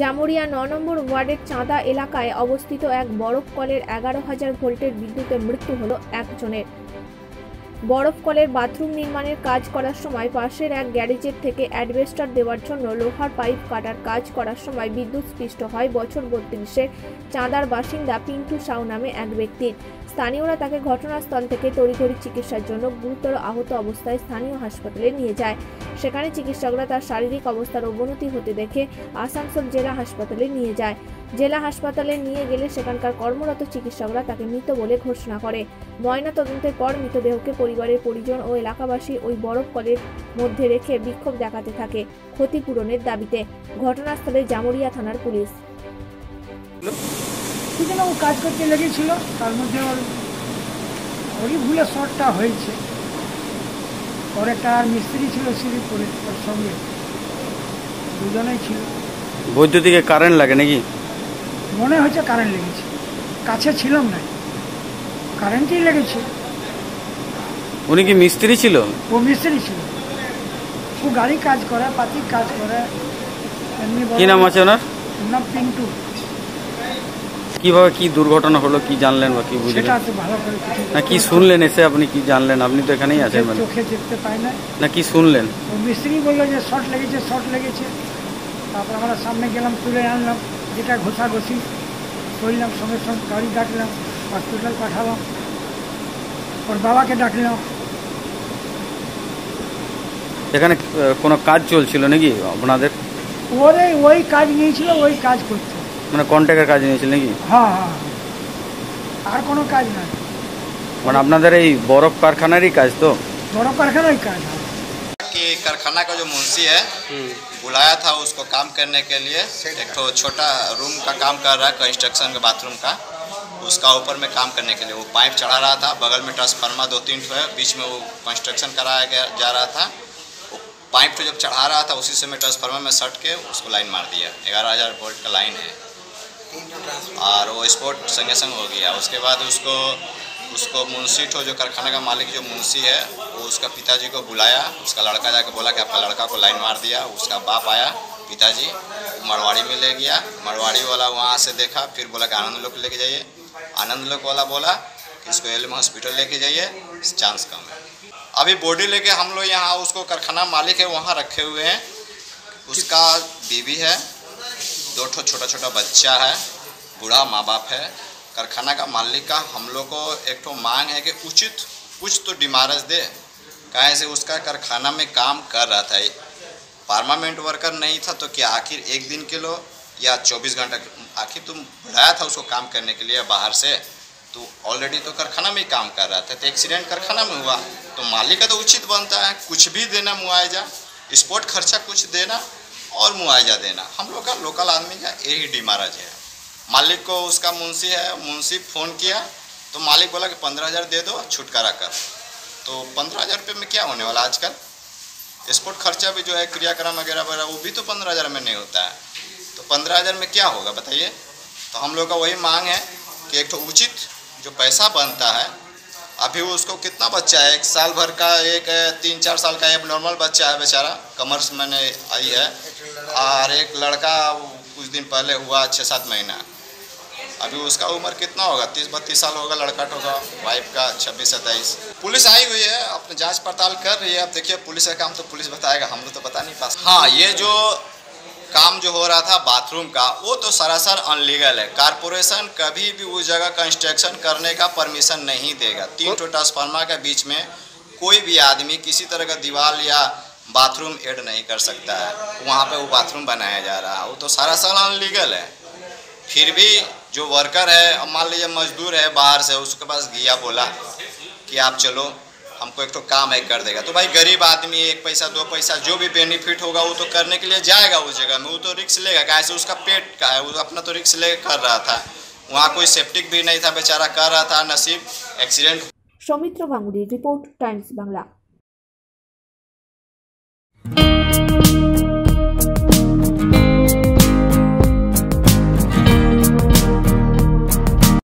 জামুরিয়া ন নম্বর ওয়ার্ডের চাঁদা এলাকায় অবস্থিত এক বরফ কলের এগারো হাজার ভোল্টের বিদ্যুতে মৃত্যু হলো একজনের। বরফ কলের বাথরুম নির্মাণের কাজ করার সময় পাশের এক গ্যারেজের থেকে অ্যাডভেস্টার দেওয়ার জন্য লোহার পাইপ কাটার কাজ করার সময় বিদ্যুৎ স্পৃষ্ট হয় বছর বত্রিশের। চাঁদার বাসিন্দা পিন্টু সাউ নামে এক ব্যক্তির। স্থানীয়রা তাকে ঘটনাস্থল থেকে তড়িঘড়ি চিকিৎসার জন্য গুরুতর আহত অবস্থায় স্থানীয় হাসপাতালে নিয়ে যায়। সেখানে চিকিৎসকরা তার শারীরিক অবস্থার অবনতি হতে দেখে আসানসোল জেলা হাসপাতালে নিয়ে যায়। জেলা হাসপাতালে নিয়ে গেলে সেখানকার কর্মরত চিকিৎসকরা তাকে মৃত বলে ঘোষণা করে। ময়না তদন্তের পর মৃতদেহকে পরিবারের পরিজন ও এলাকাবাসী ওই বরফ কলের মধ্যে রেখে বিক্ষোভ দেখাতে থাকে ক্ষতিপূরণের দাবিতে ঘটনাস্থলে জামুরিয়া থানার পুলিশ। ঠিক না ও কাজ করতে লেগেছিল তার মধ্যে ওর ওরই ভুলে শর্টটা হয়েছে। ওর একটা আর মিস্ত্রি ছিল শ্রীপুরে ওর সঙ্গে দুজনেই ছিল। বৈদ্যুতিকে কারেন্ট লাগে নাকি? মনে হচ্ছে কারেন্ট লেগেছে। কাছে ছিলাম না। কারেন্টই লেগেছে। উনি কি মিস্ত্রি ছিল? ও মিস্ত্রি ছিল। ও গাড়ি কাজ করে পাতির কাজ করে। কি নাম আছে ওনার? নাম পিন্টু। কীভাবে কি দুর্ঘটনা হলো কি জানলেন বা কি বুঝলেন? সেটা তো ভালো করে না কি শুনলেন এসে আপনি কি জানলেন? আপনি তো এখানেই আছেন মানে। চোখে দেখতে পাই না। না কি শুনলেন? ও মিস্ত্রি বলল যে শর্ট লেগেছে শর্ট লেগেছে। তারপর আমরা সামনে গেলাম তুলে আনলাম। যেটা ঘষাঘষি করলাম সঙ্গে সঙ্গে গাড়ি ডাকলাম হসপিটাল পাঠালাম ওর বাবাকে ডাকলাম। এখানে কোনো কাজ চলছিল নাকি আপনাদের? ওরে ওই কাজ নিয়েছিল ওই কাজ করতে মানে কন্ট্রাক্টের কাজ নিয়েছিল নাকি? হ্যাঁ হ্যাঁ আর কোনো কাজ নাই। মানে আপনাদের এই বরফ কারখানারই কাজ তো? বরফ কারখানায় কাজ হয়। कि कारखाना का जो मुंशी है बुलाया था उसको काम करने के लिए। एक तो छोटा रूम का काम कर रहा है कंस्ट्रक्शन का बाथरूम का। उसका ऊपर में काम करने के लिए वो पाइप चढ़ा रहा था बगल में ट्रांसफार्मर दो तीन है बीच में वो कंस्ट्रक्शन कराया गया जा रहा था। वो पाइप तो जब चढ़ा रहा था उसी समय ट्रांसफार्मर में सट के उसको लाइन मार दिया। ग्यारह हज़ार वोल्ट का लाइन है। और वो स्पोर्ट संगे संग हो गया। उसके बाद उसको उसको मुंशी ठो जो कारखाना का मालिक जो मुंशी है उसका पिताजी को बुलाया, उसका लड़का जाके बोला कि आपका लड़का को लाइन मार दिया, उसका बाप आया, पिताजी मरवाड़ी में ले गया मरवाड़ी वाला वहाँ से देखा, फिर बोला कि आनंद लोग लेके जाइए। आनंद लोग वाला बोला कि इसको एलम हॉस्पिटल लेके जाइए, चांस कम है। अभी बॉडी लेके हम लोग यहाँ उसको कारखाना मालिक है, वहाँ रखे हुए हैं। उसका बीवी है, दो ठो छोटा छोटा बच्चा है, बूढ़ा माँ बाप है। कारखाना का मालिक का हम लोग को एक तो मांग है कि उचित, कुछ तो डिमारस दे। कहे से उसका कारखाना में काम कर रहा था? परमानेंट वर्कर नहीं था तो क्या आखिर एक दिन के लो या 24 घंटा आखिर तुम बुलाया था उसको काम करने के लिए बाहर से? तो ऑलरेडी तो कारखाना में काम कर रहा था तो एक्सीडेंट कारखाना में हुआ। तो मालिक का तो उचित बनता है, कुछ भी देना, मुआवजा स्पोर्ट खर्चा कुछ देना और मुआवजा देना। हम लोग का लोकल आदमी का यही डिमारज है। मालिक को उसका मुंशी है, मुंशी फ़ोन किया तो मालिक बोला कि पंद्रह हज़ार दे दो, छुटकारा कर। तो पंद्रह हज़ार रुपये में क्या होने वाला आजकल? स्पोर्ट खर्चा भी जो है क्रियाक्रम वगैरह वगैरह, वो भी तो पंद्रह हज़ार में नहीं होता है। तो पंद्रह हज़ार में क्या होगा बताइए? तो हम लोग का वही मांग है कि एक तो उचित जो पैसा बनता है, अभी उसको कितना बच्चा है? एक साल भर का, एक, तीन, चार साल का एक नॉर्मल बच्चा है बेचारा कमर्स मैंने आई है, और एक लड़का कुछ दिन पहले हुआ छः सात महीना। अभी उसका उम्र कितना होगा? तीस बत्तीस साल होगा, लड़का होगा वाइफ का छब्बीस सत्ताईस। पुलिस आई हुई है, अपने जाँच पड़ताल कर रही है। अब देखिए, पुलिस का काम तो पुलिस बताएगा, हम लोग तो बता नहीं पा हाँ ये जो काम जो हो रहा था, बाथरूम का, वो तो सरासर अनलीगल है। कारपोरेशन कभी भी उस जगह कंस्ट्रक्शन करने का परमिशन नहीं देगा। तीन टो ट्रांसफार्मर के बीच में कोई भी आदमी किसी तरह का दीवार या बाथरूम एड नहीं कर सकता है। वहाँ पे वो बाथरूम बनाया जा रहा है। वो तो सरासर अनलीगल है। फिर भी जो वर्कर है मान लीजिए मजदूर है बाहर से, उसके पास गया बोला कि आप चलो, हमको एक तो काम है कर देगा। तो भाई गरीब आदमी, एक पैसा, दो पैसा, जो भी बेनिफिट होगा, वो तो करने के लिए जाएगा उस जगह में। वो तो रिक्स लेगा। क्या से उसका पेट का है? वो अपना तो रिक्स ले कर रहा था। वहाँ कोई सेफ्टिक भी नहीं था, बेचारा कर रहा था, नसीब। Accident Soumitra Ganguly report, Times, Bangla.